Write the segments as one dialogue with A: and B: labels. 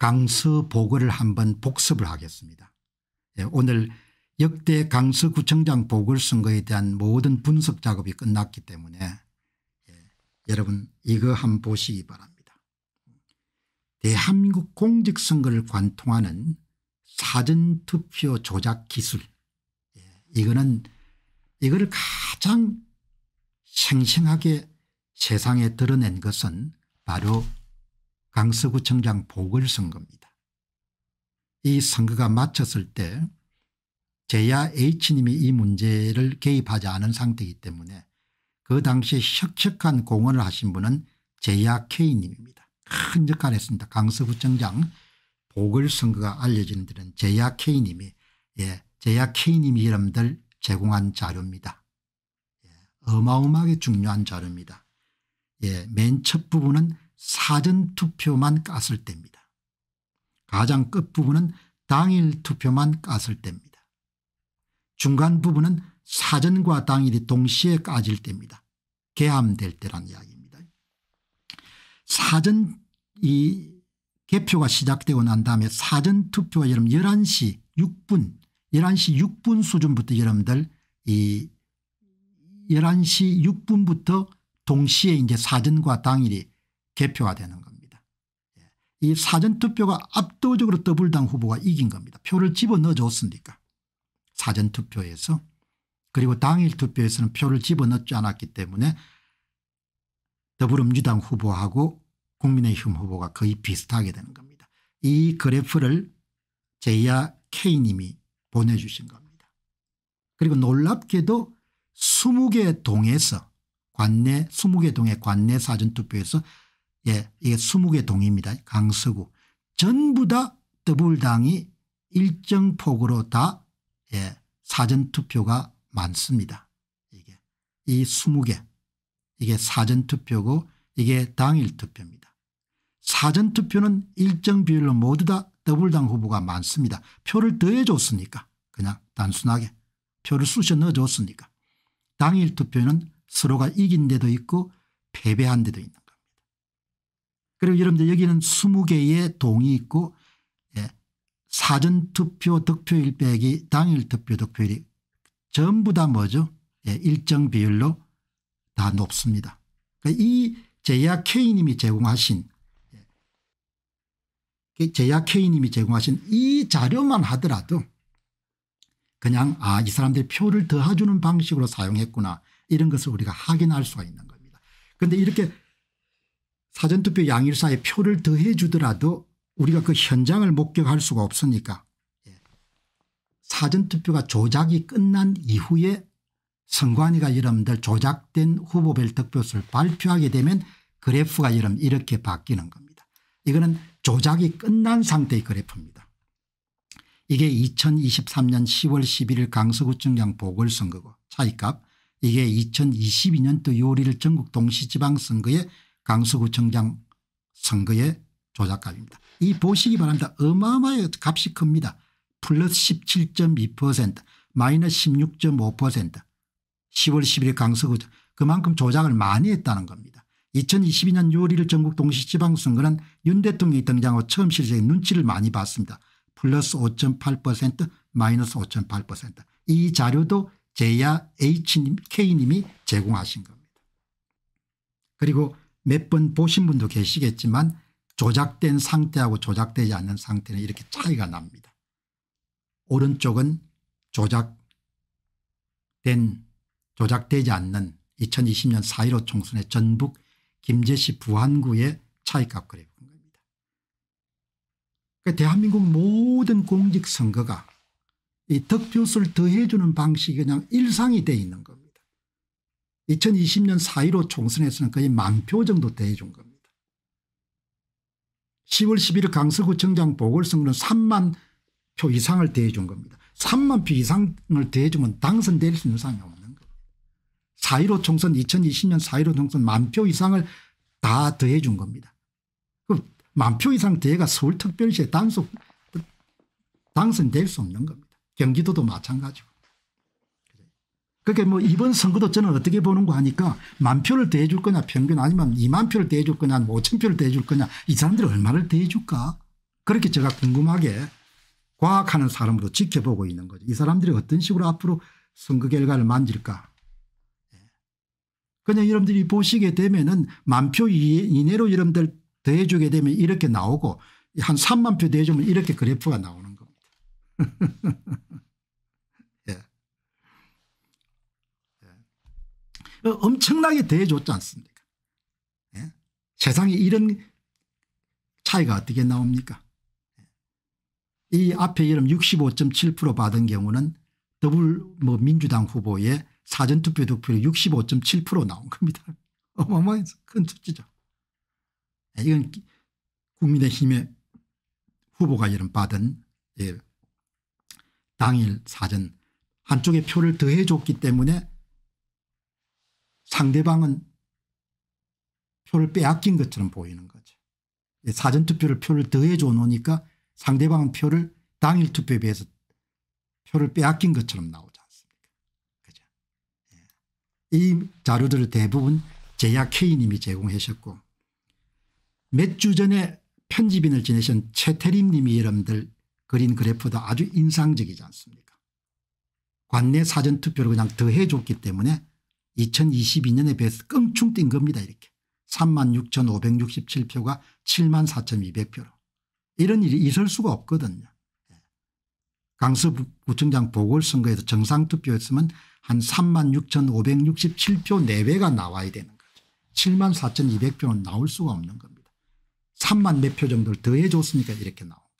A: 강서 보궐을 한번 복습을 하겠습니다. 예, 오늘 역대 강서구청장 보궐선거에 대한 모든 분석 작업이 끝났기 때문에 예, 여러분 이거 한번 보시기 바랍니다. 대한민국 공직선거를 관통하는 사전투표 조작 기술 예, 이거는 이거를 가장 생생하게 세상에 드러낸 것은 바로 강서구청장 보궐선거입니다. 이 선거가 마쳤을 때 제야 H님이 이 문제를 개입하지 않은 상태이기 때문에 그 당시에 혁혁한 공헌을 하신 분은 제야 K님입니다. 큰 역할을 했습니다. 강서구청장 보궐선거가 알려지는 데는 제야 K님이 예, 제야 K님이 여러분들 제공한 자료입니다. 예, 어마어마하게 중요한 자료입니다. 예, 맨 첫 부분은 사전투표만 깠을 때입니다. 가장 끝부분은 당일 투표만 깠을 때입니다. 중간 부분은 사전과 당일이 동시에 까질 때입니다. 개함될 때란 이야기입니다. 사전 이 개표가 시작되고 난 다음에 사전투표가 여러분 11시 6분 11시 6분 수준부터 여러분들 이 11시 6분부터 동시에 이제 사전과 당일이 개표가 되는 겁니다. 예. 이 사전투표가 압도적으로 더불당 후보가 이긴 겁니다. 표를 집어넣어 줬으니까 사전투표에서 그리고 당일 투표에서는 표를 집어넣지 않았기 때문에 더불어민주당 후보하고 국민의힘 후보가 거의 비슷하게 되는 겁니다. 이 그래프를 제야 K님이 보내주신 겁니다. 그리고 놀랍게도 20개 동에서 관내 20개 동의 관내 사전투표에서 예, 이게 20개 동입니다. 강서구. 전부 다 더불당이 일정 폭으로 다 예, 사전투표가 많습니다. 이게 이 20개 이게 사전투표고 이게 당일투표입니다. 사전투표는 일정 비율로 모두 다 더불당 후보가 많습니다. 표를 더해 줬으니까 그냥 단순하게 표를 쑤셔 넣어 줬으니까 당일투표는 서로가 이긴 데도 있고 패배한 데도 있는 그리고 여러분들 여기는 20개의 동이 있고 예, 사전투표 득표일 빼기 당일 투표 득표율이 전부 다 뭐죠 예, 일정 비율로 다 높습니다. 그러니까 이 제야 K님이 제공하신 예, 제야 K님이 제공하신 이 자료만 하더라도 그냥 아 이 사람들이 표를 더해주는 방식으로 사용했구나 이런 것을 우리가 확인할 수가 있는 겁니다. 그런데 이렇게 사전투표 양일사에 표를 더해 주더라도 우리가 그 현장을 목격할 수가 없으니까 예. 사전투표가 조작이 끝난 이후에 선관위가 여러분들 조작된 후보 별 득표수를 발표하게 되면 그래프가 여러분 이렇게 바뀌는 겁니다. 이거는 조작이 끝난 상태의 그래프입니다. 이게 2023년 10월 11일 강서구청장 보궐선거고 차이값 이게 2022년도 6월 1일 전국 동시지방선거에 강서구청장 선거의 조작값입니다. 이 보시기 바랍니다. 어마어마하게 값이 큽니다. 플러스 17.2% 마이너스 16.5% 10월 11일 강서구 그만큼 조작을 많이 했다는 겁니다. 2022년 6월 1일 전국 동시지방선거는 윤 대통령이 등장하고 처음 실제 눈치를 많이 봤습니다. 플러스 5.8% 마이너스 5.8%이 자료도 제야 H님 K님이 제공하신 겁니다. 그리고 몇 번 보신 분도 계시겠지만 조작된 상태하고 조작되지 않는 상태는 이렇게 차이가 납니다. 오른쪽은 조작된 조작되지 않는 2020년 4.15 총선의 전북 김제시 부안구의 차이값 그래프인 겁니다. 그러니까 대한민국 모든 공직선거가 이 득표수를 더해주는 방식이 그냥 일상이 되어 있는 겁니다. 2020년 4.15 총선에서는 거의 만 표 정도 대해준 겁니다. 10월 11일 강서구청장 보궐선거는 3만 표 이상을 대해준 겁니다. 3만 표 이상을 대해주면 당선될 수 있는 사람이 없는 겁니다. 4.15 총선 2020년 4.15 총선 만 표 이상을 다 더해준 겁니다. 만 표 이상 대가 서울특별시에 당선될 수 없는 겁니다. 경기도도 마찬가지고. 그러니까 뭐 이번 선거도 저는 어떻게 보는가 하니까 만 표를 대해줄 거냐 평균 아니면 2만 표를 대해줄 거냐 5천 뭐 표를 대해줄 거냐 이 사람들이 얼마를 대해줄까 그렇게 제가 궁금하게 과학하는 사람으로 지켜보고 있는 거죠. 이 사람들이 어떤 식으로 앞으로 선거 결과를 만질까. 예. 그냥 여러분들이 보시게 되면은 만 표 이내로 여러분들 더해주게 되면 이렇게 나오고 한 3만 표 더해주면 이렇게 그래프가 나오는 겁니다. 예. 예. 엄청나게 더해줬지 않습니까 예? 세상에 이런 차이가 어떻게 나옵니까 이 앞에 이름 65.7% 받은 경우는 더불 뭐 민주당 후보의 사전투표 득표율이 65.7% 나온 겁니다. 어마어마한 큰 수치죠. 네, 이건 국민의힘의 후보가 이름 받은 예, 당일 사전 한쪽에 표를 더해 줬기 때문에 상대방은 표를 빼앗긴 것처럼 보이는 거죠. 사전투표를 표를 더해 줘 놓으니까 상대방은 표를 당일 투표에 비해서 표를 빼앗긴 것처럼 나오지 않습니까 그죠. 예. 이 자료들을 대부분 제야 K님이 제공하셨고 몇 주 전에 편집인을 지내신 최태림 님이 여러분들 그린 그래프도 아주 인상적이지 않습니까 관내 사전투표를 그냥 더해 줬기 때문에 2022년에 비해서 껑충 뛴 겁니다 이렇게 36,567표가 74,200표로 이런 일이 있을 수가 없거든요. 예. 강서구청장 보궐선거에서 정상투표였으면 한 3만 6,567표 내외가 나와야 되는 거죠. 7만 4,200표는 나올 수가 없는 겁니다. 3만 몇 표 정도를 더해 줬으니까 이렇게 나온 겁니다.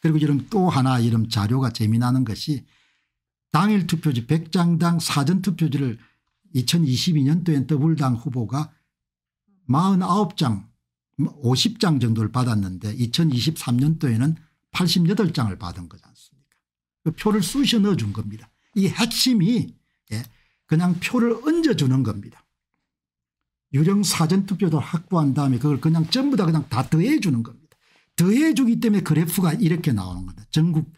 A: 그리고 이런 또 하나 이런 자료가 재미나는 것이 당일 투표지 100장당 사전 투표지를 2022년도엔 더불당 후보가 49장 50장 정도를 받았는데 2023년도에는 88장을 받은 거지 않습니까 그 표를 쑤셔 넣어준 겁니다. 이 핵심이 예, 그냥 표를 얹어주는 겁니다. 유령 사전투표도 확보한 다음에 그걸 그냥 전부 다 그냥 다 더해 주는 겁니다. 더해 주기 때문에 그래프가 이렇게 나오는 겁니다. 전국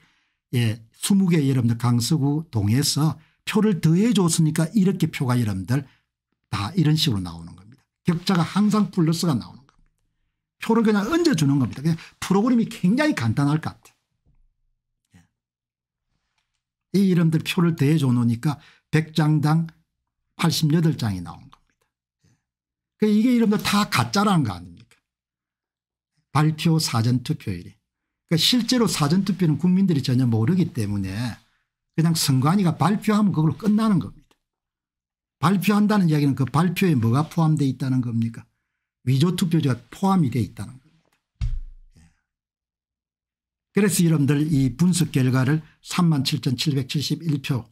A: 예, 20개 여러분들 강서구 동에서 표를 더해 줬으니까 이렇게 표가 여러분들 다 이런 식으로 나오는 겁니다. 격차가 항상 플러스가 나오는 표를 그냥 얹어주는 겁니다. 그냥 프로그램이 굉장히 간단할 것 같아요. 예. 이 이름들 표를 더해 줘 놓으니까 100장당 88장이 나온 겁니다. 그 이게 이름들 다 가짜라는 거 아닙니까 발표 사전투표일이. 그러니까 실제로 사전투표는 국민들이 전혀 모르기 때문에 그냥 선관위가 발표하면 그걸로 끝나는 겁니다. 발표한다는 이야기는 그 발표에 뭐가 포함되어 있다는 겁니까 위조투표지가 포함이 되어 있다는 겁니다. 예. 그래서 여러분들 이 분석 결과를 37,771표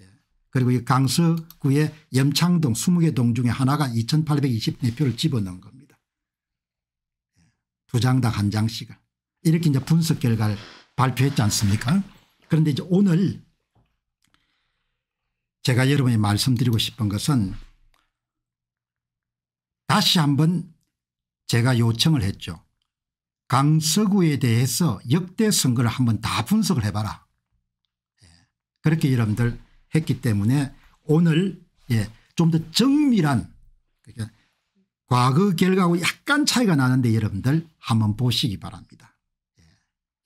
A: 예. 그리고 이 강서구의 염창동 20개 동 중에 하나가 2,824표를 집어넣은 겁니다. 예. 두 장당 한 장씩을 이렇게 이제 분석 결과를 발표했지 않습니까 그런데 이제 오늘 제가 여러분이 말씀드리고 싶은 것은 다시 한번 제가 요청을 했죠. 강서구에 대해서 역대 선거를 한번 다 분석을 해봐라. 예. 그렇게 여러분들 했기 때문에 오늘 예, 좀 더 정밀한 그러니까 과거 결과하고 약간 차이가 나는데 여러분들 한번 보시기 바랍니다.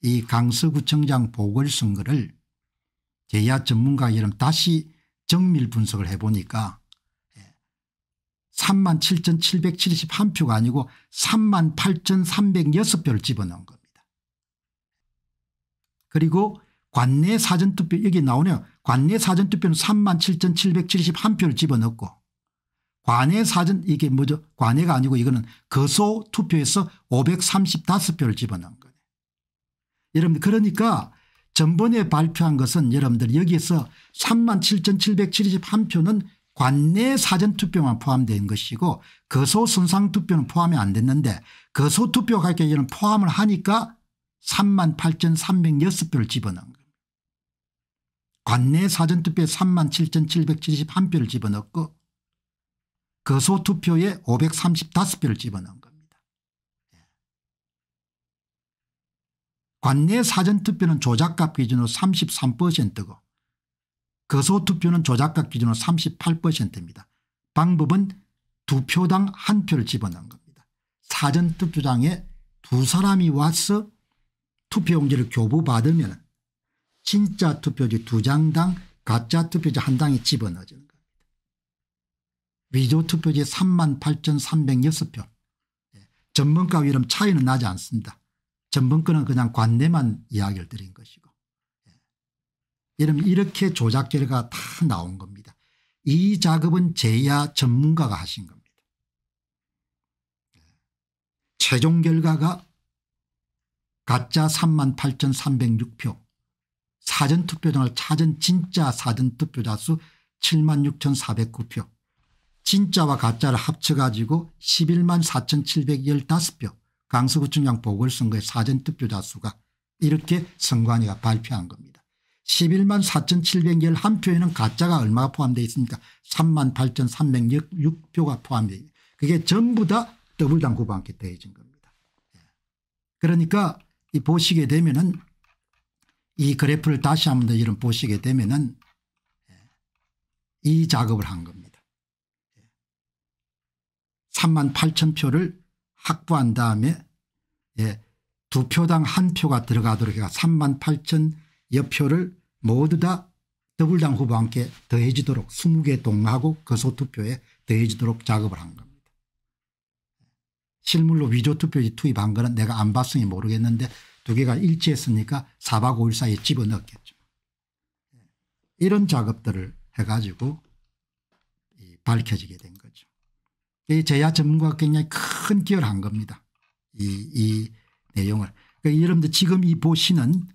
A: 예. 이 강서구청장 보궐선거를 제야 전문가 여러분 다시 정밀 분석을 해보니까 3만 7,771표가 아니고 3만 8,306표를 집어넣은 겁니다. 그리고 관내 사전투표 여기 나오네요. 관내 사전투표는 3만 7,771표를 집어넣고 관내 사전 이게 뭐죠 관내가 아니고 이거는 거소 투표에서 535표를 집어넣은 거예요. 여러분들 그러니까 전번에 발표한 것은 여러분들 여기에서 3만 7,771표는 관내 사전투표만 포함된 것이고 거소 선상투표는 포함이 안 됐는데 거소투표 가격에는 포함을 하니까 3만 8,306표를 집어넣은 겁니다. 관내 사전투표에 3만 7,771표를 집어넣고 거소투표에 535표를 집어넣은 겁니다. 예. 관내 사전투표는 조작값 기준으로 33%고 거소투표는 조작값 기준으로 38%입니다. 방법은 두 표당 한 표를 집어넣은 겁니다. 사전투표장에 두 사람이 와서 투표용지를 교부받으면 진짜 투표지 두 장당 가짜 투표지 한 장에 집어넣어주는 겁니다. 위조 투표지 3만 8,306표 예, 전문가 이름 차이는 나지 않습니다. 전문가는 그냥 관내만 이야기를 드린 것이고. 이러면 이렇게 조작 결과가 다 나온 겁니다. 이 작업은 제야 전문가가 하신 겁니다. 최종 결과가 가짜 3만 8,306표 사전투표장을 찾은 진짜 사전투표자 수 7만 6,409표. 진짜와 가짜를 합쳐가지고 11만 4,715표 강서구청장 보궐선거의 사전투표자 수가 이렇게 선관위가 발표한 겁니다. 11만 4,711표에는 가짜가 얼마가 포함되어 있습니까 3만 8,306표가 포함되어 있습니다. 그게 전부 다 더블당 후보한테 더해진 겁니다. 예. 그러니까 이 보시게 되면은 이 그래프를 다시 한 번 더 이런 보시게 되면은 예. 이 작업을 한 겁니다. 3만 예. 8천 표를 확보한 다음에 두 표당 한 표가 들어가도록 해가 3만 8천 여표를 모두 다 더불당 후보와 함께 더해지도록 20개 동하고 거소 투표에 더해지도록 작업을 한 겁니다. 실물로 위조 투표지 투입한 거는 내가 안 봤으니 모르겠는데 두 개가 일치했으니까 4박 5일 사이에 집어넣었겠죠. 이런 작업들을 해가지고 밝혀지게 된. 이 제야 전문가가 굉장히 큰 기여를 한 겁니다. 이, 이 내용을. 그러니까 여러분들 지금 이 보시는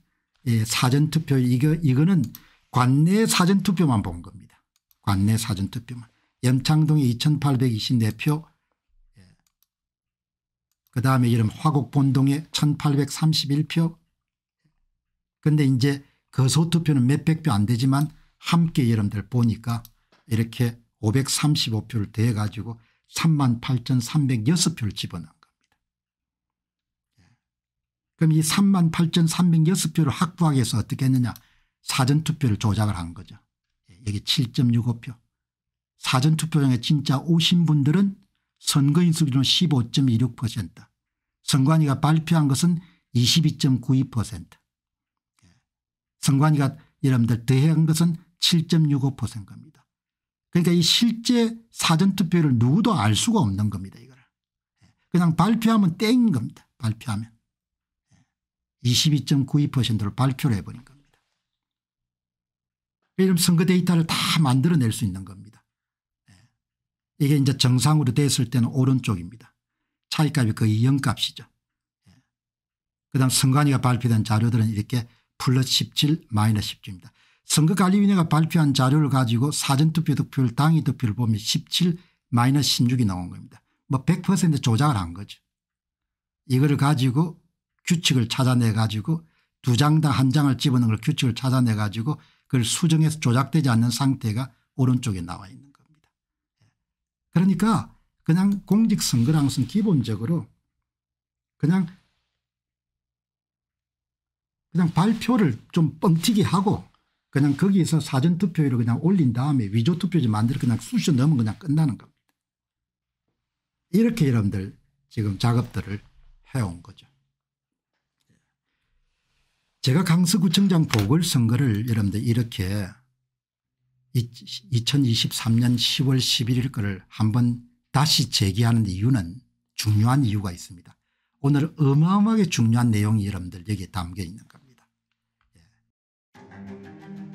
A: 예, 사전투표 이거 이거는 관내 사전투표만 본 겁니다. 관내 사전투표만. 염창동에 2824표 예. 그다음에 이름 화곡본동에 1831표 근데 이제 거소투표는 몇백 표 안 되지만 함께 여러분들 보니까 이렇게 535표를 더해 가지고 3만 8,306표를 집어넣은 그럼 이 3만 8,306표를 확보하기 위해서 어떻게 했느냐 사전투표를 조작을 한 거죠. 예, 여기 7.65표. 사전투표장에 진짜 오신 분들은 선거인수 기준 15.26% 선관위가 발표한 것은 22.92% 예. 선관위가 여러분들 더한 것은 7.65%입니다. 그러니까 이 실제 사전투표를 누구도 알 수가 없는 겁니다. 이거를. 예. 그냥 발표하면 땡인 겁니다. 발표하면. 22.92%로 발표를 해버린 겁니다. 이런 선거 데이터를 다 만들어낼 수 있는 겁니다. 예. 이게 이제 정상으로 됐을 때는 오른쪽입니다. 차이값이 거의 0값이죠. 예. 그 다음 선관위가 발표된 자료들은 이렇게 플러스 17 마이너스 10주입니다. 선거관리위원회가 발표한 자료를 가지고 사전투표 득표율 당일 득표를 보면 17 마이너스 16이 나온 겁니다. 뭐 100% 조작을 한 거죠. 이거를 가지고 규칙을 찾아내 가지고 두 장당 한 장을 집어넣은 걸 규칙을 찾아내 가지고 그걸 수정해서 조작되지 않는 상태가 오른쪽에 나와 있는 겁니다. 그러니까 그냥 공직선거라는 것은 기본적으로 그냥 그냥 발표를 좀 뻥튀기 하고 그냥 거기에서 사전투표율을 그냥 올린 다음에 위조투표지 만들어 그냥 쑤셔 넣으면 그냥 끝나는 겁니다. 이렇게 여러분들 지금 작업들을 해온 거죠. 제가 강서구청장 보궐선거를 여러분들 이렇게 2023년 10월 11일 거를 한번 다시 제기하는 이유는 중요한 이유가 있습니다. 오늘 어마어마하게 중요한 내용이 여러분들 여기에 담겨 있는 겁니다.